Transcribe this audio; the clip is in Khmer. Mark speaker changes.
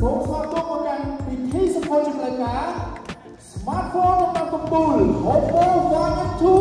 Speaker 1: សូមស្វាគមន៍មកកាន់ពិធីសម្ពោធជាផ្លូវការ Smartphone របស់កំពូល Oppo One 2